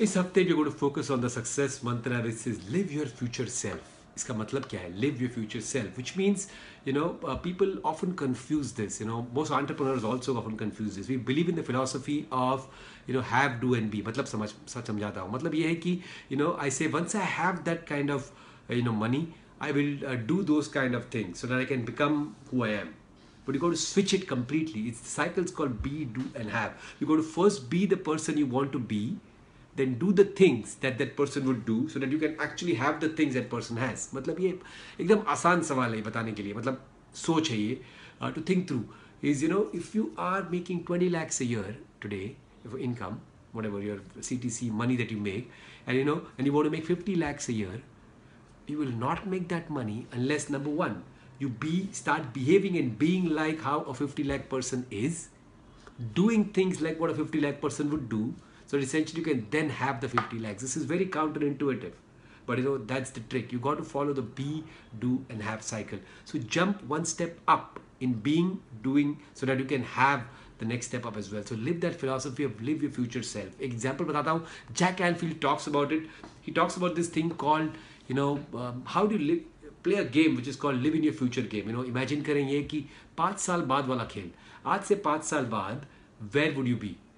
इस हफ्ते we going to focus on the success मंत्र विच is live your future self इसका मतलब क्या है live your future self which means you know uh, people often confuse this you know most entrepreneurs also often confuse this we believe in the philosophy of you know have do and be मतलब समझ सच समझाता हूँ मतलब ये है कि you know I say once I have that kind of uh, you know money I will uh, do those kind of things so that I can become who I am but you got to switch it completely it's the cycles called be do and have you got to first be the person you want to be then do the things that that person would do so that you can actually have the things that person has मतलब ये एकदम आसान सवाल है बताने के लिए मतलब सोच है ये to think through is you know if you are making 20 lakhs a year today for income whatever your CTC money that you make and you know and you want to make 50 lakhs a year you will not make that money unless number one you be start behaving and being like how a 50 lakh person is doing things like what a 50 lakh person would do so essentially, you can then have the 50 lakhs. This is very counterintuitive. But you know, that's the trick. You got to follow the be, do, and have cycle. So jump one step up in being, doing, so that you can have the next step up as well. So live that philosophy of live your future self. Example Jack Canfield talks about it. He talks about this thing called, you know, um, how do you live, play a game which is called live in your future game. You know, imagine करें ये कि पाँच साल बाद वाला खेल. आज से पाँच साल बाद, where would you be?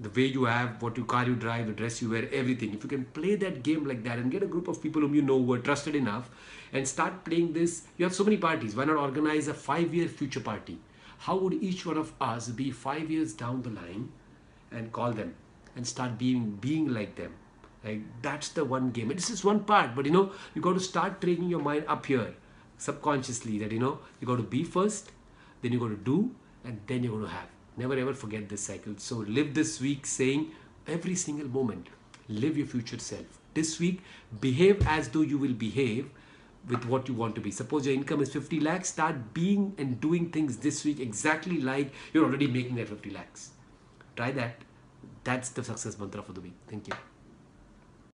The way you have, what you car you drive, the dress you wear, everything. If you can play that game like that and get a group of people whom you know who are trusted enough and start playing this, you have so many parties. Why not organize a five-year future party? How would each one of us be five years down the line and call them and start being being like them? Like that's the one game. And this is one part, but you know, you got to start training your mind up here subconsciously that you know you got to be first, then you got to do, and then you're going to have. Never ever forget this cycle. So live this week saying every single moment, live your future self. This week, behave as though you will behave with what you want to be. Suppose your income is 50 lakhs, start being and doing things this week exactly like you're already making that 50 lakhs. Try that. That's the success mantra for the week. Thank you.